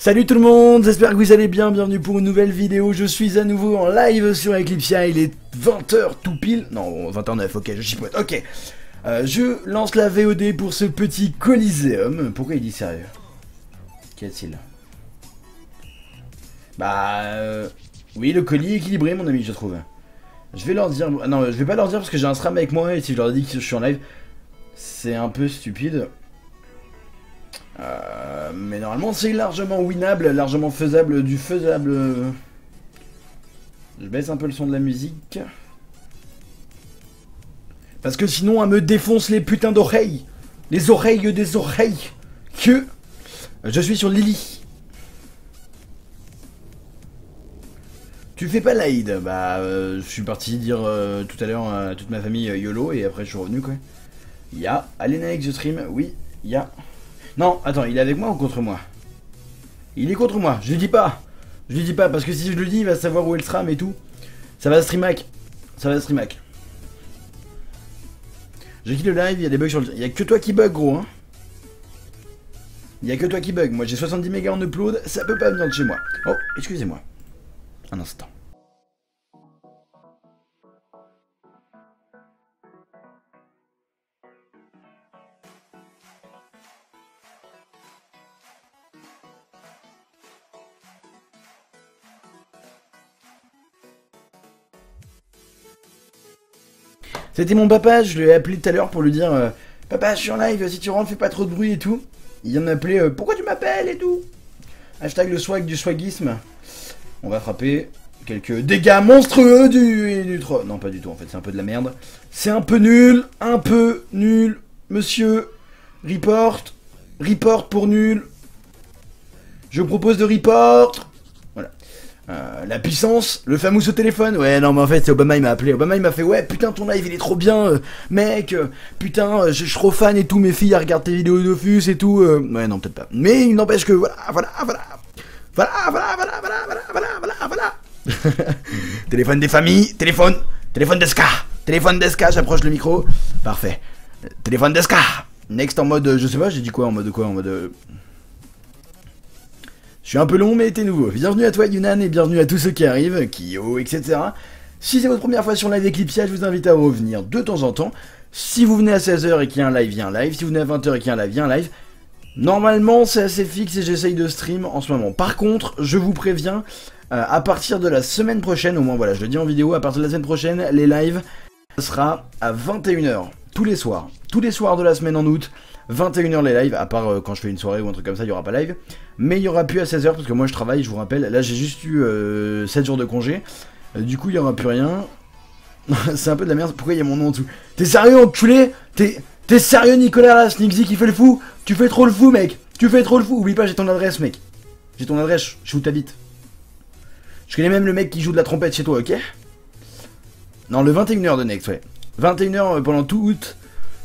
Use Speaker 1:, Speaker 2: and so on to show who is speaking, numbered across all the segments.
Speaker 1: Salut tout le monde, j'espère que vous allez bien, bienvenue pour une nouvelle vidéo, je suis à nouveau en live sur Eclipsia, il est 20h tout pile, non 20h09, ok je chipote, ok. Euh, je lance la VOD pour ce petit Coliseum, pourquoi il dit sérieux? Qu'y a-t-il Bah... Euh, oui le colis équilibré mon ami je trouve. Je vais leur dire, non je vais pas leur dire parce que j'ai un SRAM avec moi et si je leur dis que je suis en live, c'est un peu stupide. Euh, mais normalement c'est largement winnable, largement faisable, du faisable. Je baisse un peu le son de la musique. Parce que sinon elle me défonce les putains d'oreilles. Les oreilles des oreilles. Que je suis sur Lily. Tu fais pas l'Aïd Bah, euh, je suis parti dire euh, tout à l'heure à toute ma famille YOLO et après je suis revenu quoi. Il y a Alena The Stream, oui, il y a. Non, attends, il est avec moi ou contre moi? Il est contre moi, je lui dis pas Je lui dis pas, parce que si je lui dis, il va savoir où est le et tout. Ça va streamac. Ça va streamac. J'ai quitté le live, il y a des bugs sur le... Il y a que toi qui bug, gros, hein Il y a que toi qui bug. Moi, j'ai 70 mégas en upload, ça peut pas venir de chez moi. Oh, excusez-moi. Un instant. C'était mon papa, je lui ai appelé tout à l'heure pour lui dire euh, Papa, je suis en live, si tu rentres, fais pas trop de bruit et tout. Il vient de m'appeler euh, Pourquoi tu m'appelles et tout? Hashtag le swag du swagisme. On va frapper quelques dégâts monstrueux du, du Non, pas du tout, en fait, c'est un peu de la merde. C'est un peu nul, un peu nul. Monsieur, report, report pour nul. Je propose de report. Euh, la puissance, le fameux téléphone. Ouais, non, mais en fait, c'est Obama, il m'a appelé. Obama, il m'a fait, ouais, putain, ton live, il est trop bien, euh, mec. Euh, putain, je suis trop fan et tout, mes filles, elles regardent tes vidéos d'Ofus et tout. ouais, non, peut-être pas. Mais il n'empêche que, voilà, voilà, voilà. Voilà, voilà, voilà, voilà, voilà, voilà, voilà, voilà. téléphone des familles, téléphone, téléphone d'Esca. Téléphone d'Esca, j'approche le micro. Parfait. Téléphone d'Esca. Next en mode, je sais pas, j'ai dit quoi en mode quoi En mode. Je suis un peu long, mais t'es nouveau. Bienvenue à toi, Yunan, et bienvenue à tous ceux qui arrivent, Kyo, etc. Si c'est votre première fois sur Live Eclipsia, je vous invite à revenir de temps en temps. Si vous venez à 16h et qu'il y a un live, il y a un live. Si vous venez à 20h et qu'il y a un live, il y a un live. Normalement, c'est assez fixe et j'essaye de stream en ce moment. Par contre, je vous préviens, euh, à partir de la semaine prochaine, au moins voilà, je le dis en vidéo, à partir de la semaine prochaine, les lives, ce sera à 21h, tous les soirs. Tous les soirs de la semaine en août, 21h les lives, à part euh, quand je fais une soirée ou un truc comme ça, il n'y aura pas live. Mais il y aura plus à 16h parce que moi je travaille, je vous rappelle. Là j'ai juste eu 7 euh, jours de congé. Euh, du coup il n'y aura plus rien. c'est un peu de la merde. Pourquoi il y a mon nom en dessous? T'es sérieux enculé? T'es sérieux Nicolas là, Sneaksy qui fait le fou? Tu fais trop le fou mec Tu fais trop le fou Oublie pas j'ai ton adresse mec. J'ai ton adresse, je suis où t'habites. Je connais même le mec qui joue de la trompette chez toi, ok? Non, le 21h de Next, ouais. 21h pendant tout août.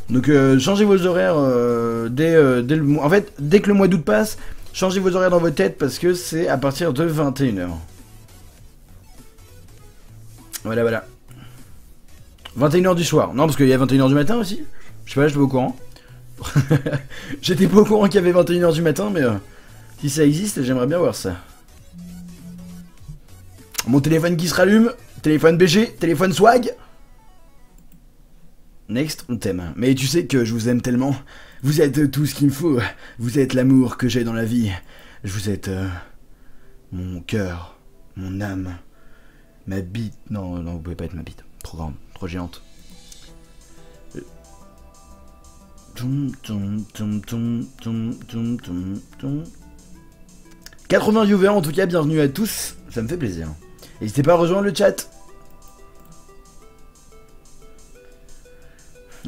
Speaker 1: Donc euh, changez vos horaires euh, dès, euh, dès, le mois. En fait, dès que le mois d'août passe, changez vos horaires dans votre tête parce que c'est à partir de 21h. Voilà, voilà. 21h du soir. Non, parce qu'il y a 21h du matin aussi. Je sais pas, je suis pas au courant. J'étais pas au courant qu'il y avait 21h du matin, mais si ça existe, j'aimerais bien voir ça. Mon téléphone qui se rallume, téléphone BG, téléphone swag. Next, on t'aime. Mais tu sais que je vous aime tellement. Vous êtes tout ce qu'il me faut. Vous êtes l'amour que j'ai dans la vie. Je vous êtes euh, mon cœur, mon âme, ma bite. Non, non, vous pouvez pas être ma bite. Trop grande, trop géante. 80 viewers en tout cas, bienvenue à tous, ça me fait plaisir. N'hésitez pas à rejoindre le chat,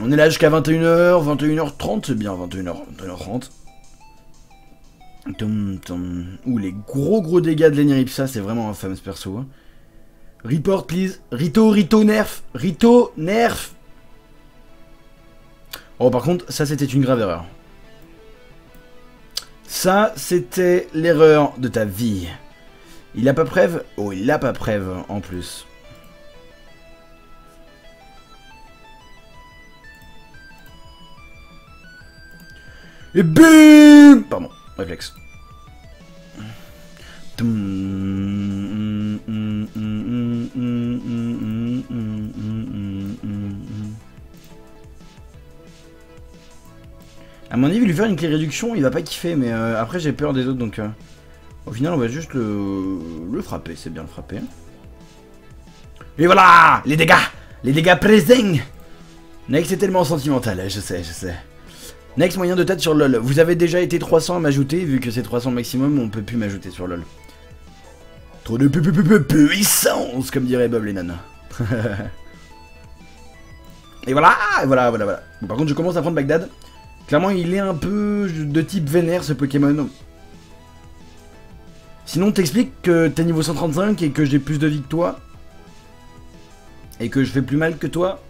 Speaker 1: On est là jusqu'à 21h, 21h30, c'est bien, 21h, 21h30. Ouh, les gros gros dégâts de l'Eniripsa, c'est vraiment un fameux perso. Hein. Report, please. Rito, Rito, nerf. Rito, nerf. Oh, par contre, ça c'était une grave erreur. Ça, c'était l'erreur de ta vie. Il a pas preuve? Oh, il a pas preuve en plus. Et BIM Pardon, réflexe. À mon avis, lui faire une clé réduction, il va pas kiffer, mais euh, après j'ai peur des autres, donc euh, au final on va juste le, le frapper, c'est bien le frapper. Et voilà Les dégâts Les dégâts présents Next c'est tellement sentimental, je sais, je sais. Next moyen de tête sur LoL. Vous avez déjà été 300 à m'ajouter, vu que c'est 300 maximum, on peut plus m'ajouter sur LoL. Trop de puissance, comme dirait Bob Lennon. et voilà, voilà, voilà, voilà. par contre, je commence à prendre Bagdad. Clairement, il est un peu de type vénère, ce Pokémon. Sinon, t'expliques que t'es niveau 135 et que j'ai plus de vie que toi. Et que je fais plus mal que toi.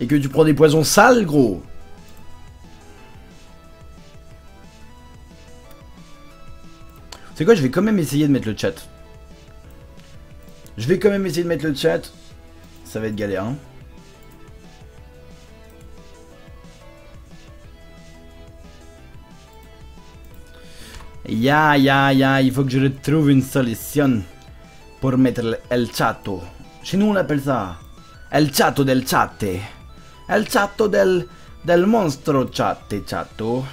Speaker 1: Et que tu prends des poisons sales, gros. C'est quoi, je vais quand même essayer de mettre le chat. Je vais quand même essayer de mettre le chat. Ça va être galère, hein. Ya, ya, ya, il faut que je trouve une solution pour mettre el chato. Chez nous, on appelle ça el chato del chatte. El chato del, del monstro chatte, chato.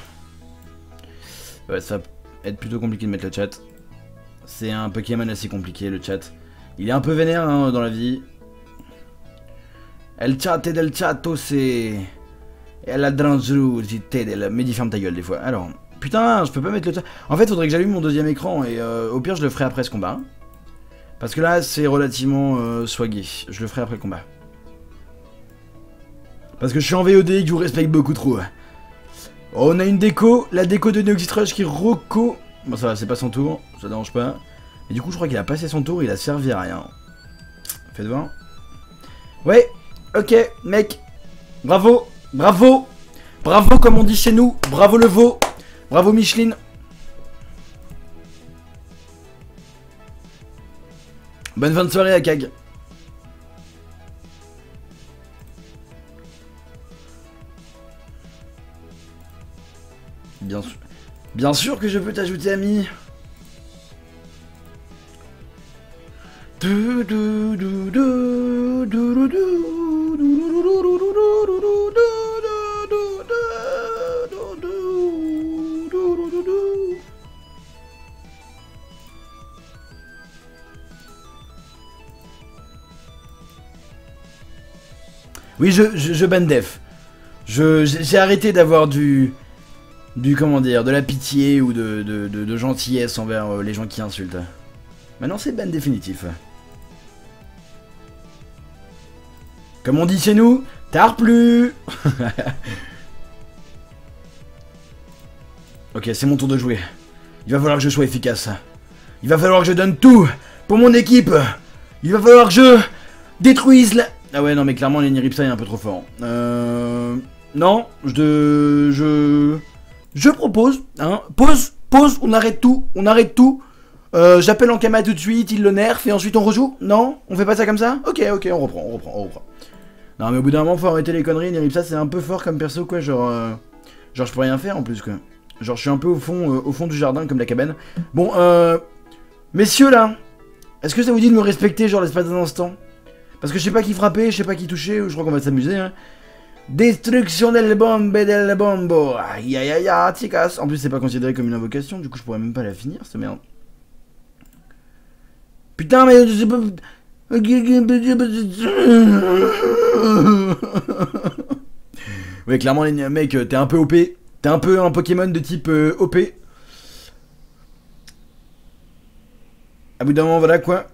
Speaker 1: Ouais, ça être plutôt compliqué de mettre le chat. C'est un Pokémon assez compliqué, le chat. Il est un peu vénère hein, dans la vie. El chatte del chato, c'est... La dangerosité del... Mais ferme ta gueule des fois. Alors... Putain, je peux pas mettre le... En fait, faudrait que j'allume mon deuxième écran et euh, au pire, je le ferai après ce combat. Parce que là, c'est relativement euh. Je le ferai après le combat. Parce que je suis en VOD et que je vous respecte beaucoup trop. Oh, on a une déco, la déco de Neoxitrush qui roco. Bon, ça va, c'est pas son tour, ça dérange pas. Et du coup, je crois qu'il a passé son tour, il a servi à rien. Faites voir. Ouais, ok, mec. Bravo, bravo, bravo comme on dit chez nous, bravo le veau. Bravo Micheline Bonne fin de soirée à Kag. Bien sûr. Bien sûr que je peux t'ajouter ami. Oui, je, je, je. J'ai arrêté d'avoir du... Du, comment dire, de la pitié ou de, gentillesse envers euh, les gens qui insultent. Maintenant, c'est ban définitif. Comme on dit chez nous, tard plus Ok, c'est mon tour de jouer. Il va falloir que je sois efficace. Il va falloir que je donne tout pour mon équipe. Il va falloir que je détruise la... Ah ouais, non, mais clairement, Ripsa est un peu trop fort. Euh... Non, je... Je... Je propose, hein, pause, pause, on arrête tout, on arrête tout. Euh, J'appelle Ankama tout de suite, il le nerf, et ensuite on rejoue Non? On fait pas ça comme ça? Ok, ok, on reprend, on reprend, on reprend. Non, mais au bout d'un moment, faut arrêter les conneries, Niripsa, c'est un peu fort comme perso, quoi, genre... Euh, genre, je peux rien faire, en plus, quoi. Genre, je suis un peu au fond, euh, au fond du jardin, comme la cabane. Bon, euh... Messieurs, là, est-ce que ça vous dit de me respecter, genre, l'espace d'un instant? Parce que je sais pas qui frapper, je sais pas qui toucher, je crois qu'on va s'amuser. Hein. Destruction del bombe del bombo. Aïe aïe aïe aïe, chicas. En plus, c'est pas considéré comme une invocation, du coup, je pourrais même pas la finir, cette merde. Putain, mais je sais pas. ouais, clairement, les mecs, t'es un peu OP. T'es un peu un Pokémon de type euh, OP. À bout d'un moment, voilà quoi.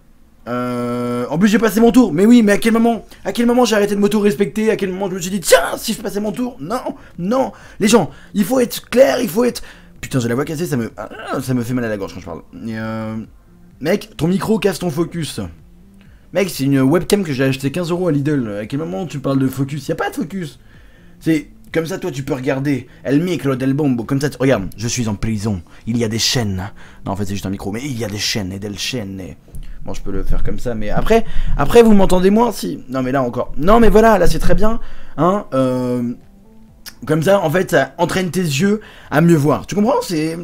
Speaker 1: Euh, en plus j'ai passé mon tour, mais oui, mais à quel moment À quel moment j'ai arrêté de m'auto-respecter? À quel moment je me suis dit, tiens, si je passais mon tour? Non, non Les gens, il faut être clair, il faut être... Putain, j'ai la voix cassée, ça me... Ah, ça me fait mal à la gorge quand je parle. Euh, mec, ton micro casse ton focus. Mec, c'est une webcam que j'ai acheté 15 euros à Lidl. À quel moment tu parles de focus? Y a pas de focus. C'est... Comme ça, toi, tu peux regarder El micro del bombo. Comme ça, regarde, je suis en prison. Il y a des chaînes. Non, en fait, c'est juste un micro, mais il y a des chaînes et des chaînes. Bon, je peux le faire comme ça, mais après, après vous m'entendez moins si. Non, mais là encore. Non, mais voilà, là c'est très bien. Hein, euh, comme ça, en fait, ça entraîne tes yeux à mieux voir. Tu comprends? C'est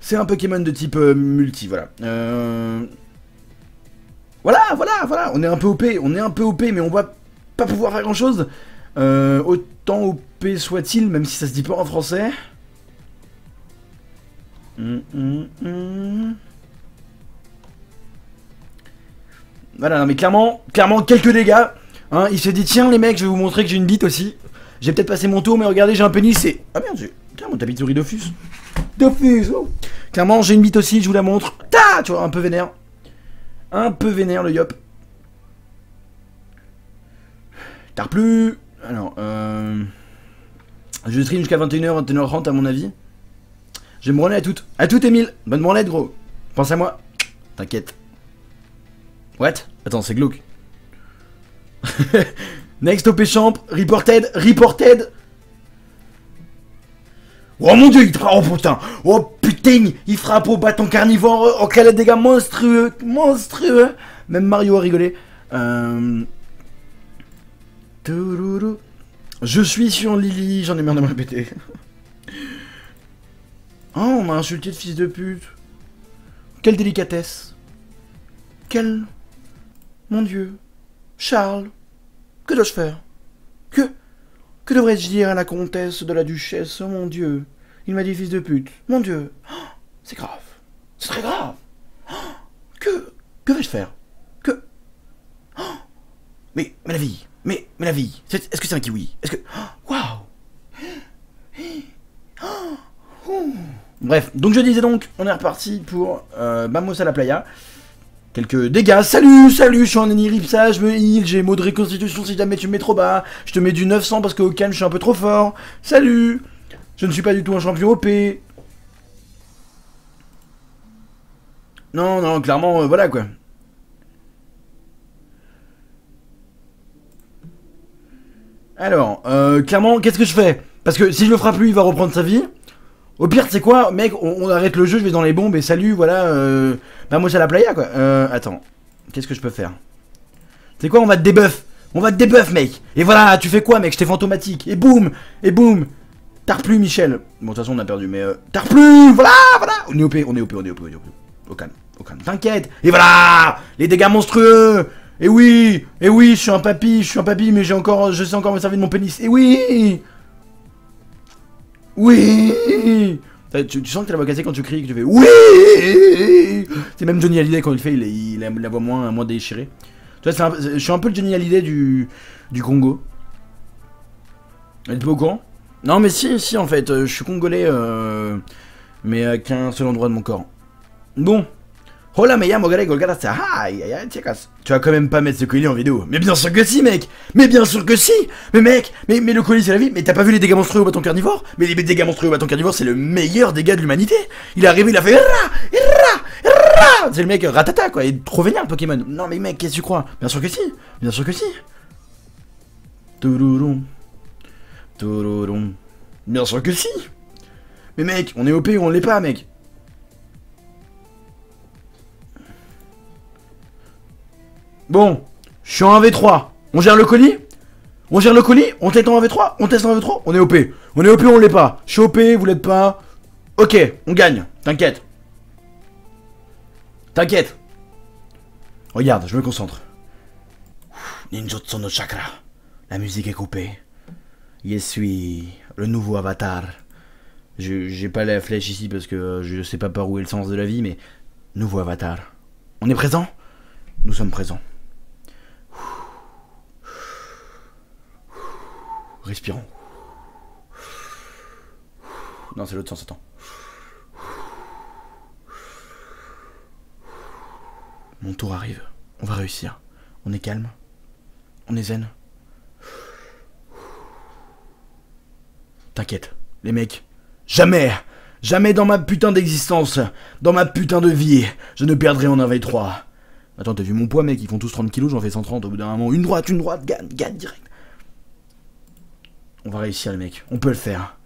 Speaker 1: C'est un Pokémon de type euh, multi, voilà. Euh... Voilà, voilà, voilà, on est un peu OP, on est un peu OP, mais on va pas pouvoir faire grand chose. Euh, autant OP soit-il, même si ça se dit pas en français. Hum, hum, hum. Voilà, non mais clairement, clairement quelques dégâts. Hein, il s'est dit tiens les mecs, je vais vous montrer que j'ai une bite aussi. J'ai peut-être passé mon tour, mais regardez, j'ai un pénis et... Ah merde, j'ai... Tiens, mon tapis de souris Dofus. Dofus, oh. Clairement, j'ai une bite aussi, je vous la montre. Ta Tu vois, un peu vénère. Un peu vénère, le yop. Tard plus. Alors, euh... Je stream jusqu'à 21h, 21h30 à mon avis. Je vais me branler à toutes. À toutes, Emile. Bonne branlette, gros. Pense à moi. T'inquiète. What? Attends, c'est glauque. Next OP Champ, reported, reported. Oh mon dieu, il frappe, oh putain, oh putain, il frappe au bâton carnivore, oh quel dégâts monstrueux, monstrueux. Même Mario a rigolé. Euh... Je suis sur Lily, j'en ai marre de me répéter. Oh, on m'a insulté de fils de pute. Quelle délicatesse. Quelle... Mon Dieu. Charles. Que dois-je faire? Que Que devrais-je dire à la comtesse de la duchesse? Mon Dieu Il m'a dit fils de pute. Mon Dieu oh, C'est grave. C'est très grave. Oh, que Que vais-je faire? Que oh, Mais Mais la vie Mais Mais la vie Est-ce que c'est un kiwi? Est-ce que Waouh Bref, donc je disais donc, on est reparti pour euh, à la playa. Quelques dégâts. Salut, salut, je suis en ça, je me heal, j'ai mot de reconstitution si jamais tu me mets trop bas. Je te mets du 900 parce qu'au calme je suis un peu trop fort. Salut Je ne suis pas du tout un champion OP. Non, non, clairement, euh, voilà quoi. Alors, euh, clairement, qu'est-ce que je fais? Parce que si je le frappe lui, il va reprendre sa vie. Au pire, c'est quoi, mec, on, arrête le jeu, je vais dans les bombes et salut, voilà. Euh, bah, moi, c'est la playa, quoi. Euh, attends. Qu'est-ce que je peux faire? C'est quoi, on va te débuff. On va te débuff, mec. Et voilà, tu fais quoi, mec J'étais fantomatique. Et boum Et boum T'as plus, Michel. Bon, de toute façon, on a perdu, mais. Euh, T'as plus Voilà, voilà On est OP, on est OP, on est OP, on est OP. Au calme, au calme. T'inquiète. Et voilà Les dégâts monstrueux Et oui Et oui, je suis un papy, je suis un papy, mais j'ai encore. Je sais encore me servir de mon pénis. Et oui oui tu, sens que t'as la voix cassée quand tu cries, que tu fais oui C'est même Johnny Hallyday quand il fait, il, a la voix moins, déchirée. Tu vois, je suis un peu le Johnny Hallyday du, Congo. Elle pas au courant? Non mais si, si en fait, euh, je suis congolais, euh, mais à qu'un seul endroit de mon corps. Bon, Hola, me llamo Greg Aïe, aïe, chicas. Tu vas quand même pas mettre ce colis en vidéo. Mais bien sûr que si, mec. Mais bien sûr que si. Mais mec, mais, mais le colis c'est la vie. Mais t'as pas vu les dégâts monstrueux au bâton carnivore? Mais les dégâts monstrueux au bâton carnivore, c'est le meilleur dégât de l'humanité. Il est arrivé, il a fait C'est le mec ratata quoi. Il est trop vénère le Pokémon. Non mais mec, qu'est-ce que tu crois? Bien sûr que si. Bien sûr que si. Tourouroum. Tourouroum. Bien sûr que si. Mais mec, on est OP ou on l'est pas, mec? Bon, je suis en 1v3. On gère le colis? On gère le colis? On teste en 1v3 On teste en 1v3 On est OP. On est OP on l'est pas? Je suis OP, vous l'êtes pas? Ok, on gagne. T'inquiète. T'inquiète. Regarde, je me concentre. Ninjutsu no chakra. La musique est coupée. Je suis le nouveau avatar. J'ai pas la flèche ici parce que je sais pas par où est le sens de la vie, mais nouveau avatar. On est présent? Nous sommes présents. Respirons. Non, c'est l'autre sens, attends. Mon tour arrive. On va réussir. On est calme. On est zen. T'inquiète, les mecs. Jamais Jamais dans ma putain d'existence, dans ma putain de vie, je ne perdrai en 1v3. Attends, t'as vu mon poids, mec? Ils font tous 30 kilos, j'en fais 130 au bout d'un moment. Une droite, une droite, gagne, gagne direct. On va réussir les mecs, on peut le faire.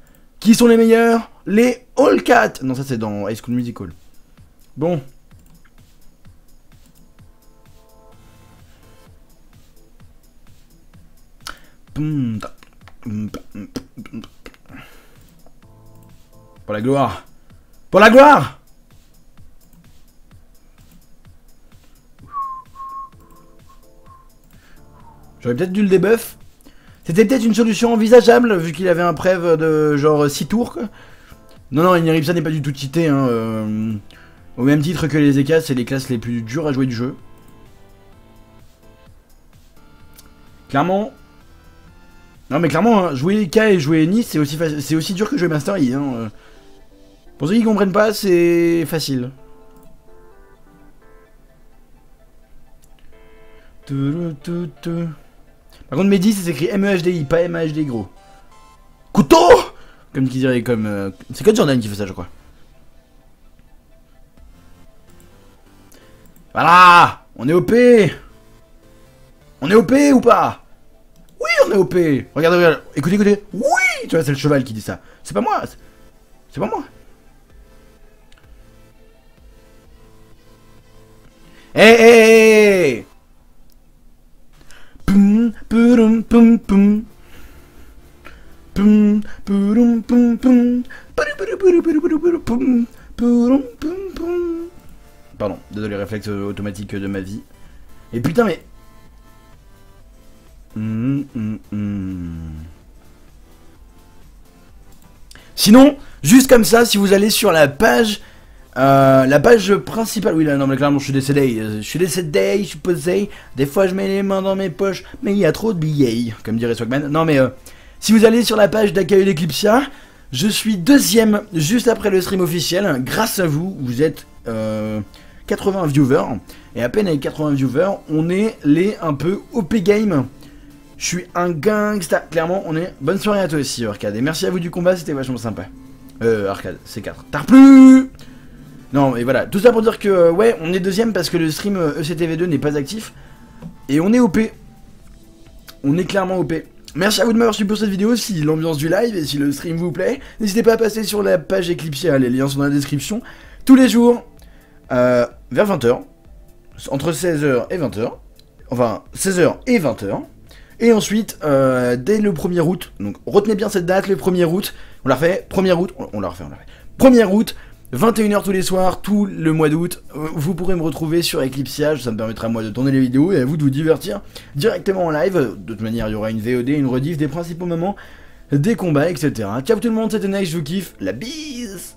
Speaker 1: Qui sont les meilleurs? Les All Cat Non, ça c'est dans High School Musical. Bon. Pour la gloire Pour la gloire J'aurais peut-être dû le débuff c'était peut-être une solution envisageable, vu qu'il avait un prév de genre 6 tours, quoi. Non, non, Iniripsa n'est pas du tout cheaté, hein. euh, au même titre que les EK, c'est les classes les plus dures à jouer du jeu. Clairement... Non mais clairement, hein, jouer EK et jouer Nice, c'est aussi, aussi dur que jouer Master Yi. Hein. euh. Pour ceux qui comprennent pas, c'est facile. Par contre, Mehdi, c'est écrit M-E-H-D-I, pas M-A-H-D gros. Couteau Comme qui dirait, comme... euh, C'est Code Jordan qui fait ça, je crois. Voilà On est OP On est OP ou pas Oui, on est OP Regardez, regardez. Écoutez, écoutez. Oui Tu vois, c'est le cheval qui dit ça. C'est pas moi. c'est- pas moi. Hé, hé, hé Pum, réflexe automatique de ma vie. Et putain, mais. Hum, hum, hum. Sinon, juste comme ça, si vous allez sur la page. euh, la page principale, oui là non mais clairement je suis décédé, euh, je suis décédé, je suis posé, des fois je mets les mains dans mes poches, mais il y a trop de billets, comme dirait Swagman. Non mais euh, si vous allez sur la page d'accueil d'Eclipsia, je suis deuxième juste après le stream officiel, grâce à vous, vous êtes euh, 80 viewers, et à peine avec 80 viewers, on est les un peu OP game. Je suis un gangsta, clairement on est... Bonne soirée à toi aussi Arcade, et merci à vous du combat, c'était vachement sympa. Euh, Arcade, c'est 4. T'as plus Non, et voilà, tout ça pour dire que, euh, ouais, on est deuxième parce que le stream euh, ECTV2 n'est pas actif, et on est OP. On est clairement OP. Merci à vous de m'avoir suivi pour cette vidéo, si l'ambiance du live et si le stream vous plaît, n'hésitez pas à passer sur la page Eclipsia, les liens sont dans la description, tous les jours, vers 20h, entre 16h et 20h, enfin 16h et 20h, et ensuite, euh, dès le 1er août, donc retenez bien cette date, le 1er août, on l'a refait, 1er août, on, l'a refait, on l'a refait, 1er août, 21h tous les soirs, tout le mois d'août, euh, vous pourrez me retrouver sur Eclipsia, ça me permettra moi de tourner les vidéos et à vous de vous divertir directement en live, de toute manière il y aura une VOD, une rediff des principaux moments, des combats, etc. Ciao tout le monde, c'était Nice, je vous kiffe, la bise